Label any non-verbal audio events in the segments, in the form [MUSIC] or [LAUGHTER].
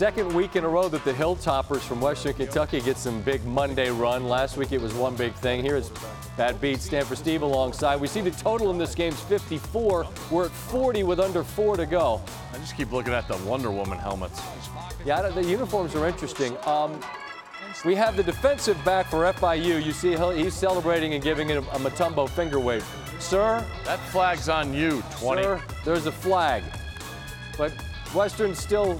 Second week in a row that the Hilltoppers from Western Kentucky get some big Monday run. Last week it was one big thing. Here is Bad Beat Stanford Steve alongside. We see the total in this game is 54. We're at 40 with under four to go. I just keep looking at the Wonder Woman helmets. Yeah, the uniforms are interesting. Um, we have the defensive back for FIU. You see he's celebrating and giving it a, a Mutombo finger wave. Sir? That flag's on you, 20. Sir, there's a flag. But Western's still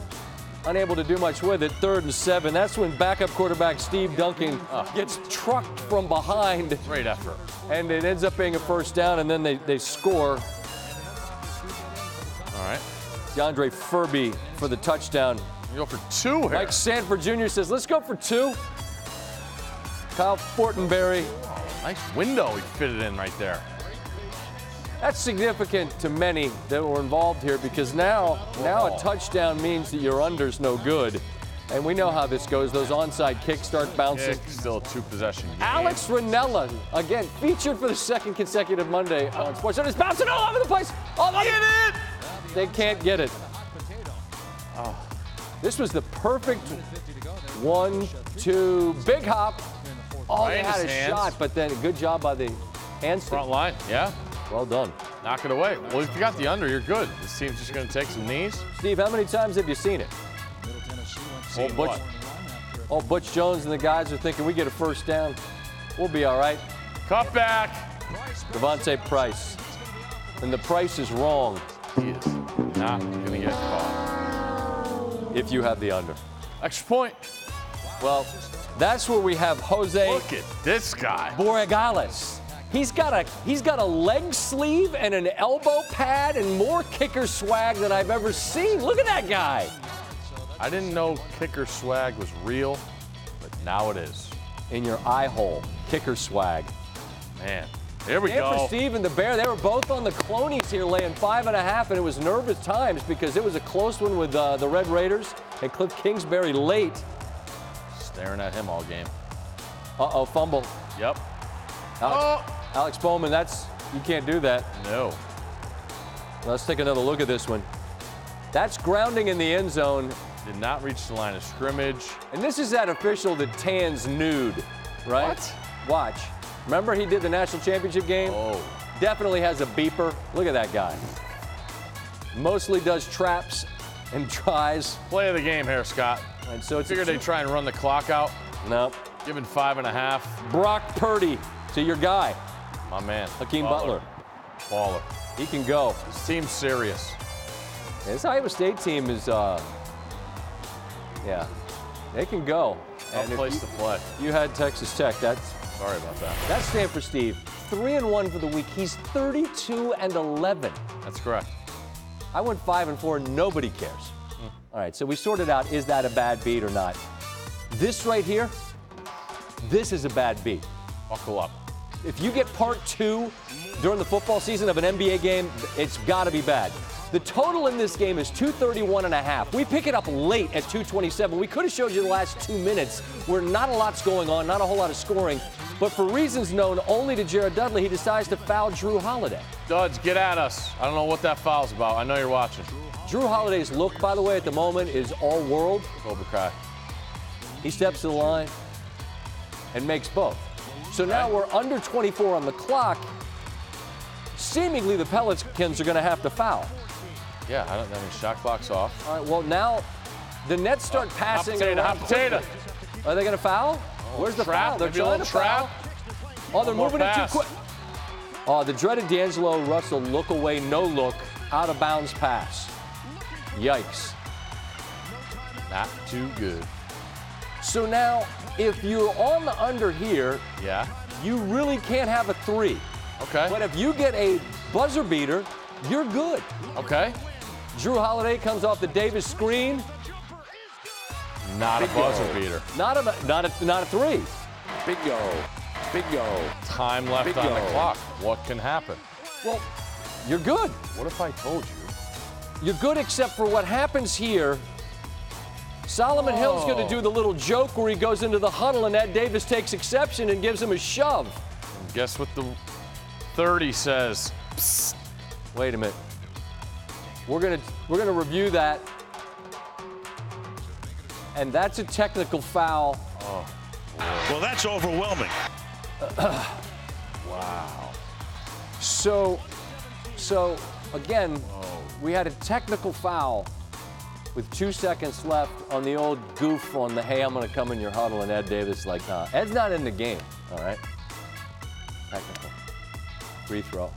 unable to do much with it. Third and seven. That's when backup quarterback Steve Duncan gets trucked from behind. Great effort. And it ends up being a first down, and then they, they score. All right. DeAndre Furby for the touchdown. You go for two here. Mike Sanford Jr. says, let's go for two. Kyle Fortenberry. Nice window he fitted in right there. That's significant to many that were involved here because now, now a touchdown means that your under's no good. And we know how this goes. Those onside kicks start bouncing. Kick, still two possession game. Alex Rinella, again, featured for the second consecutive Monday on SportsCenter. It's bouncing all over the place. All over. Get it! They can't get it. Oh. This was the perfect one, two, big hop. Oh, they had a shot, but then good job by the hands. Front line, yeah. Well done. Knock it away. Well, if you got the under, you're good. This team's just going to take some knees. Steve, how many times have you seen it? Seen Old Butch, what? old Butch Jones and the guys are thinking we get a first down. We'll be all right. Cut back. D'Vonte Price. And the price is wrong He is not going to get caught. if you have the under. Extra point. Well, that's where we have Jose Look at this guy. Borregales. He's got a he's got a leg sleeve and an elbow pad and more kicker swag than I've ever seen. Look at that guy. I didn't know kicker swag was real, but now it is. In your eye hole, kicker swag. Man, here we And for go. Steve and the Bear, they were both on the Clonies here, laying five and a half, and it was nervous times because it was a close one with uh, the Red Raiders and Cliff Kingsbury late. Staring at him all game. Uh oh, fumble. Yep. Alex, Alex Bowman, that's you can't do that. No. Let's take another look at this one. That's grounding in the end zone, Did not reach the line of scrimmage. and this is that official that tans nude, right? What? Watch. Remember he did the national championship game? Oh. Definitely has a beeper. Look at that guy. Mostly does traps and tries, Play of the game here, Scott. and so it's a Figured they'd try and run the clock out. no. Given five and a half. Brock Purdy to your guy, My man. Hakeem Butler. Baller. He can go. This team's serious. This Iowa State team is, uh, yeah, they can go. Tough And place you, to play. you had Texas Tech. That's Sorry about that. that's Stanford Steve. Three and one for the week. He's 32 and 11. That's correct. I went five and four. Nobody cares. All right, so we sorted out is that a bad beat or not. This right here, this is a bad beat. Buckle up. If you get part two during the football season of an NBA game, it's got to be bad. The total in this game is 231 and a half. We pick it up late at 227. We could have showed you the last two minutes where not a lot's going on, not a whole lot of scoring. But for reasons known only to Jared Dudley, he decides to foul Jrue Holiday. Duds, get at us. I don't know what that foul's about. I know you're watching. Jrue Holiday's look, by the way, at the moment is all world. Cobra Kai. He steps to the line and makes both. So now Right. we're under 24 on the clock. Seemingly, the Pelicans are going to have to foul. Yeah, I don't I mean shot clock's off. All right, well, now the Nets start passing. it potato, hot potato. Are they going to foul? Oh, Where's the trap, foul? They're trying to trap. foul. Oh, they're One moving it too quick. Oh, the dreaded D'Angelo Russell look away, no look, out of bounds pass. Yikes. Not too good. So now, if you're on the under here, Yeah. you really can't have a three. Okay. But if you get a buzzer beater, you're good. Okay. Jrue Holiday comes off the Davis screen. Not a buzzer yo. beater. Not a not a not a three. Bingo. Bingo. Time left Big on the yo. clock. What can happen? Well, you're good. What if I told you? You're good except for what happens here. Solomon Hill's going to oh. do the little joke where he goes into the huddle and Ed Davis takes exception and gives him a shove. And guess what the 30 says? Wait a minute. We're going to we're going to review that. And that's a technical foul. Oh, well, that's overwhelming. [CLEARS THROAT] Wow. So, so again, we had a technical foul with two seconds left on the old goof on the hey, I'm going to come in your huddle, and Ed Davis like, nah, Ed's not in the game. All right, technical free throw.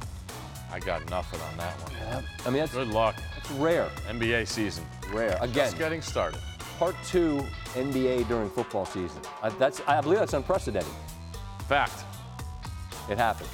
I got nothing on that one. I mean, that's, Good luck. that's rare, NBA season. rare. Again, Just getting started. part two NBA during football season. I, that's, I believe that's unprecedented. Fact. It happened.